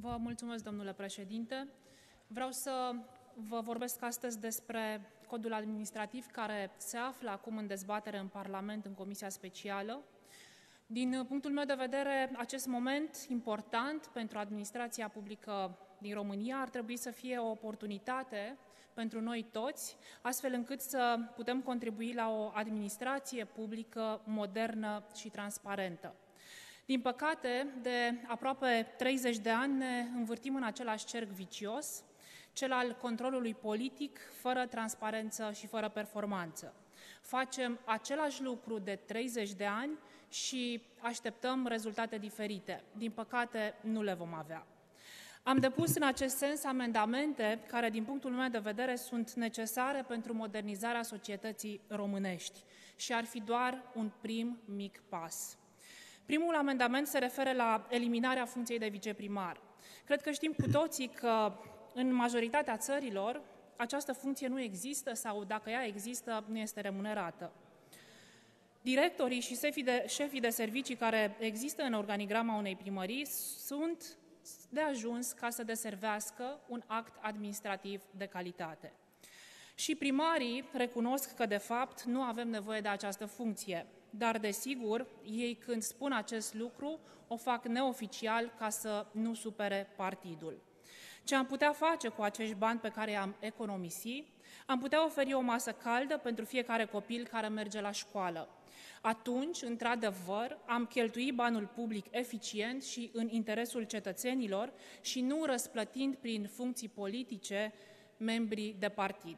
Vă mulțumesc, domnule președinte. Vreau să vă vorbesc astăzi despre codul administrativ care se află acum în dezbatere în Parlament, în Comisia Specială. Din punctul meu de vedere, acest moment important pentru administrația publică din România ar trebui să fie o oportunitate pentru noi toți, astfel încât să putem contribui la o administrație publică modernă și transparentă. Din păcate, de aproape 30 de ani ne învârtim în același cerc vicios, cel al controlului politic, fără transparență și fără performanță. Facem același lucru de 30 de ani și așteptăm rezultate diferite. Din păcate, nu le vom avea. Am depus în acest sens amendamente care, din punctul meu de vedere, sunt necesare pentru modernizarea societății românești și ar fi doar un prim mic pas. Primul amendament se referă la eliminarea funcției de viceprimar. Cred că știm cu toții că în majoritatea țărilor această funcție nu există sau dacă ea există, nu este remunerată. Directorii și șefii de, șefii de servicii care există în organigrama unei primării sunt de ajuns ca să deservească un act administrativ de calitate. Și primarii recunosc că, de fapt, nu avem nevoie de această funcție, dar, desigur, ei când spun acest lucru, o fac neoficial ca să nu supere partidul. Ce am putea face cu acești bani pe care i-am economisi? Am putea oferi o masă caldă pentru fiecare copil care merge la școală. Atunci, într-adevăr, am cheltuit banul public eficient și în interesul cetățenilor și nu răsplătind prin funcții politice membrii de partid.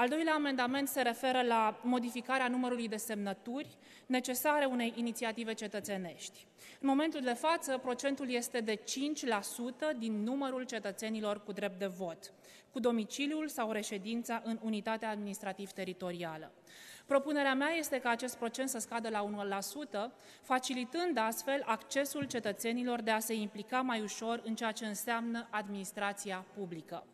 Al doilea amendament se referă la modificarea numărului de semnături necesare unei inițiative cetățenești. În momentul de față, procentul este de 5% din numărul cetățenilor cu drept de vot, cu domiciliul sau reședința în unitatea administrativ-teritorială. Propunerea mea este ca acest procent să scadă la 1%, facilitând astfel accesul cetățenilor de a se implica mai ușor în ceea ce înseamnă administrația publică.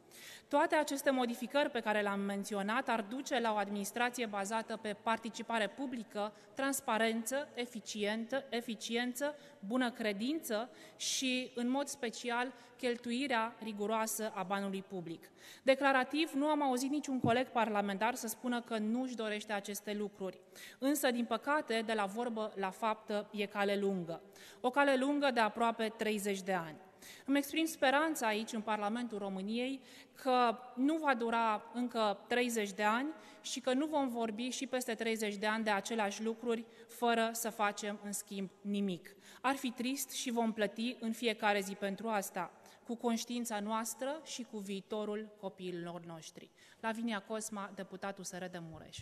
Toate aceste modificări pe care le-am menționat ar duce la o administrație bazată pe participare publică, transparență, eficientă, eficiență, bună credință și, în mod special, cheltuirea riguroasă a banului public. Declarativ, nu am auzit niciun coleg parlamentar să spună că nu își dorește aceste lucruri. Însă, din păcate, de la vorbă la faptă e cale lungă. O cale lungă de aproape 30 de ani. Îmi exprim speranța aici, în Parlamentul României, că nu va dura încă 30 de ani și că nu vom vorbi și peste 30 de ani de aceleași lucruri fără să facem, în schimb, nimic. Ar fi trist și vom plăti în fiecare zi pentru asta, cu conștiința noastră și cu viitorul copiilor noștri. Lavinia Cosma, deputatul SR de Mureș.